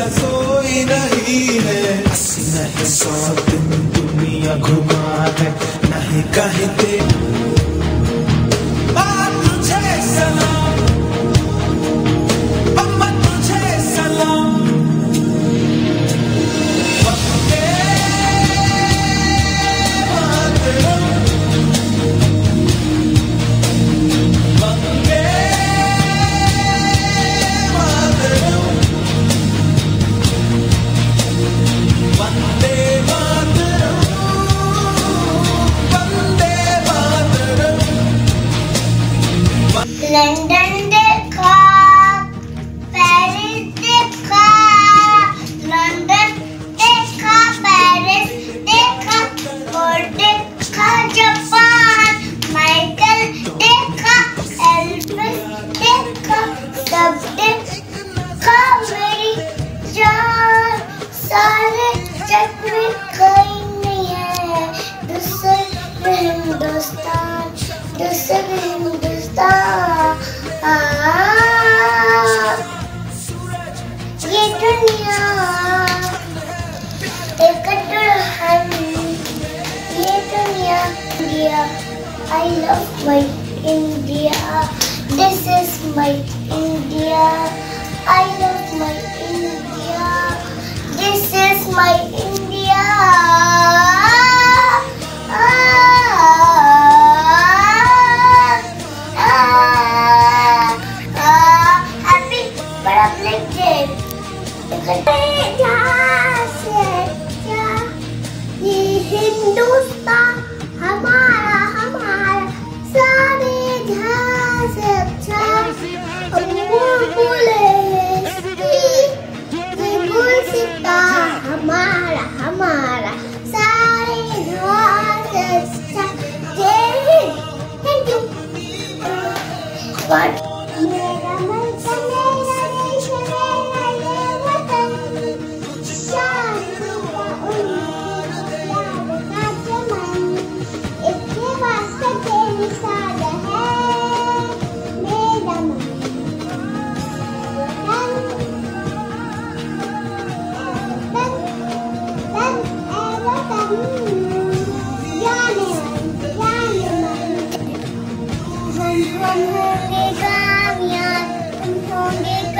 ऐसा कोई नहीं है। हसी नहीं सौ दिन दुनिया घुमा है। नहीं कहते India. I love my India. This is my India. I love my India. This is my India. like. Oh, my God.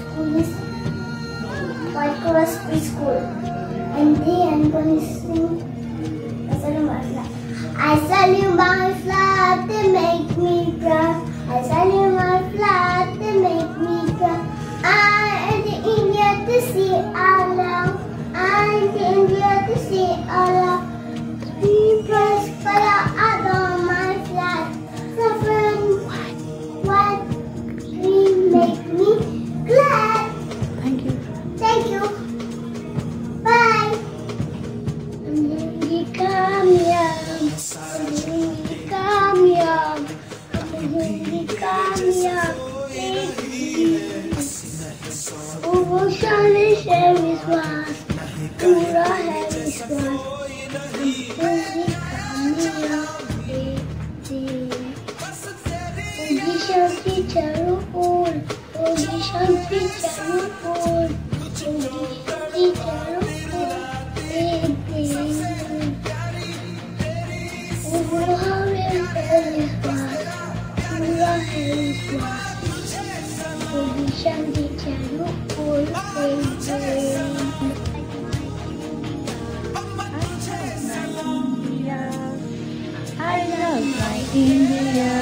school is White Canvas Preschool and the antagonism I sell you my flat, they make me cry. I sell you my flat, they make me cry. I am the to see I love. I Ogi shanti charu pol. Ogi shanti charu pol. पूरा है विश्वास पूरा है विश्वास ओगी शांति चारू ओर I love my India.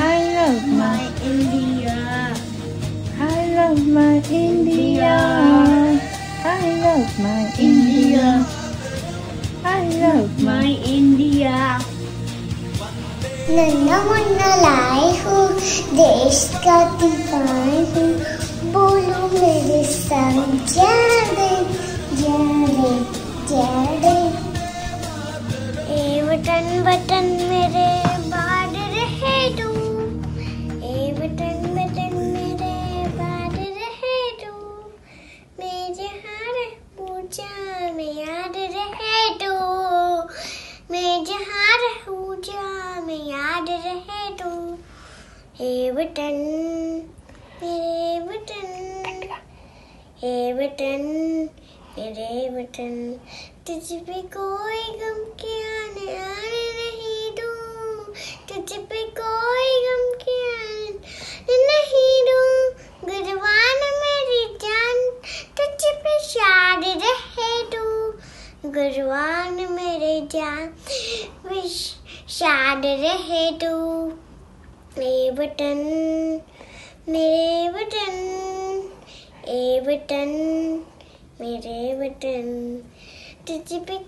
I love my India. I love my India. I love my India. I love my India. नन्ना मुन्ना लाई हूँ देश का दीवार हूँ बोलो मेरे संग जाने जाने जाने ए वतन वतन मेरे हे वतन मेरे वतन तुझ पे कोई गम के आने आने नहीं दूँ। तुझ पे कोई गम के आने नहीं दूँ। गुरबान मेरी जान तुझ पे शाद रहे तू गुरबान मेरे जान विश शाद रहे तू मेरे वतन मेरे वतन ए वतन मेरे वतन तुझ पे